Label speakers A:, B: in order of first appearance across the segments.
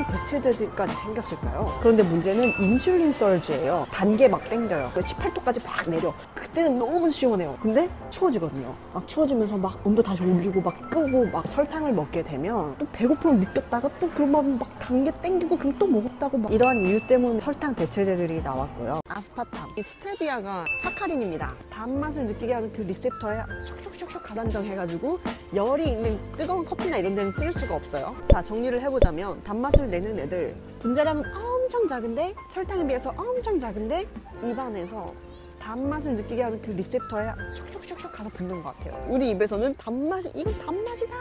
A: 설탕 대체제들까지 생겼을까요? 그런데 문제는 인슐린 설지예요. 단계 막 땡겨요. 18도까지 막 내려. 그때는 너무 시원해요. 근데 추워지거든요. 막 추워지면서 막 온도 다시 올리고 막 끄고 막 설탕을 먹게 되면 또 배고픔을 느꼈다가 또 그러면 막 단계 땡기고 그럼 또 먹었다고 막 이러한 이유 때문에 설탕 대체제들이 나왔고요. 아스파탐, 이 스테비아가 사카린입니다. 단맛을 느끼게 하는 그 리셉터에 슉슉슉슉 가산정해가지고 열이 있는 뜨거운 커피나 이런 데는 쓸 수가 없어요. 자, 정리를 해보자면 단맛을 내는 애들 분자량은 엄청 작은데 설탕에 비해서 엄청 작은데 입안에서 단맛을 느끼게 하는 그 리셉터에 슉슉슉슉 가서 붙는 것 같아요. 우리 입에서는 단맛이 이건 단맛이다.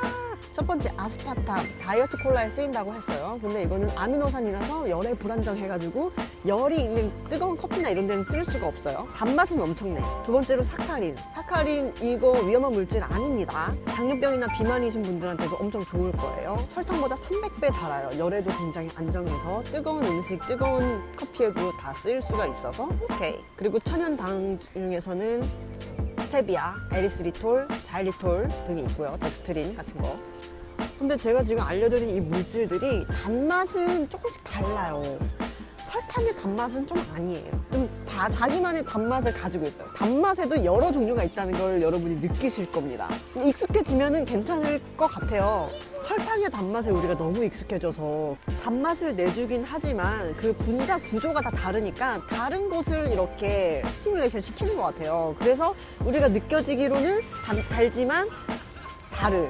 A: 첫 번째 아스파탐 다이어트 콜라에 쓰인다고 했어요. 근데 이거는 아미노산이라서 열에 불안정해가지고 열이 있는 뜨거운 커피나 이런 데는 쓸 수가 없어요. 단맛은 엄청내. 두 번째로 사카린. 사카린 이거 위험한 물질 아닙니다. 당뇨병이나 비만이신 분들한테도 엄청 좋을 거예요. 설탕보다 300배 달아요. 열에도 굉장히 안정해서 뜨거운 음식, 뜨거운 커피에도 다 쓰일 수가 있어서 오케이. 그리고 천연당 중에서는 스테비아, 에리스리톨, 자일리톨 등이 있고요. 덱스트린 같은 거. 근데 제가 지금 알려드린 이 물질들이 단맛은 조금씩 달라요. 설탕의 단맛은 좀 아니에요. 좀 다 자기만의 단맛을 가지고 있어요. 단맛에도 여러 종류가 있다는 걸 여러분이 느끼실 겁니다. 익숙해지면은 괜찮을 것 같아요. 설탕의 단맛에 우리가 너무 익숙해져서 단맛을 내주긴 하지만 그 분자 구조가 다 다르니까 다른 곳을 이렇게 stimulation 시키는 것 같아요. 그래서 우리가 느껴지기로는 단- 달지만 다른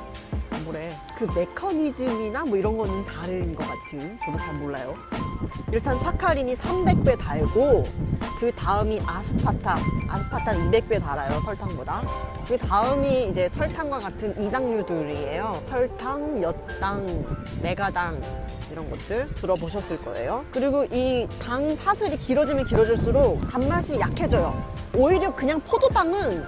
A: 뭐래. 그 메커니즘이나 뭐 이런 거는 다른 것 같은 저도 잘 몰라요. 일단 사카린이 300배 달고 그 다음이 아스파탐 아스파탐 200배 달아요 설탕보다. 그 다음이 이제 설탕과 같은 이당류들이에요. 설탕, 엿당, 메가당 이런 것들 들어보셨을 거예요. 그리고 이 당 사슬이 길어지면 길어질수록 단맛이 약해져요. 오히려 그냥 포도당은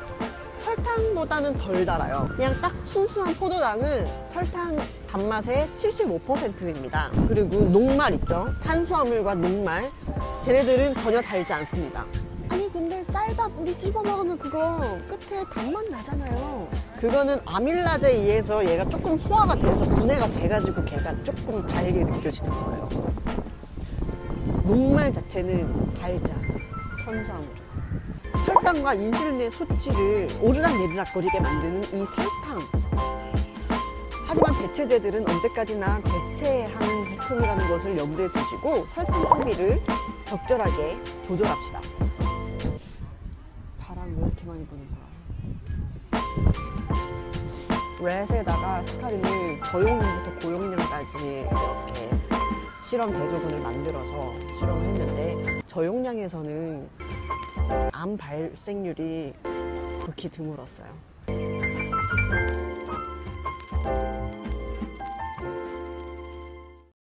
A: 설탕보다는 덜 달아요. 그냥 딱 순수한 포도당은 설탕 단맛의 75%입니다. 그리고 녹말 있죠? 탄수화물과 녹말. 걔네들은 전혀 달지 않습니다. 아니 근데 쌀밥 우리 씹어 먹으면 그거 끝에 단맛 나잖아요. 그거는 아밀라제에 의해서 얘가 조금 소화가 돼서 분해가 돼가지고 걔가 조금 달게 느껴지는 거예요. 녹말 자체는 달지 않아요. 선수화물. 혈당과 인슐린 의 수치를 오르락 내리락 거리게 만드는 이 설탕. 하지만 대체제들은 언제까지나 대체하는 제품이라는 것을 염두에 두시고 설탕 소비를 적절하게 조절합시다. 바람 왜 이렇게 많이 부는 거야? 렛에다가 사카린을 저용량부터 고용량까지 이렇게 실험 대조군을 만들어서 실험을 했는데 저용량에서는 암 발생률이 극히 드물었어요.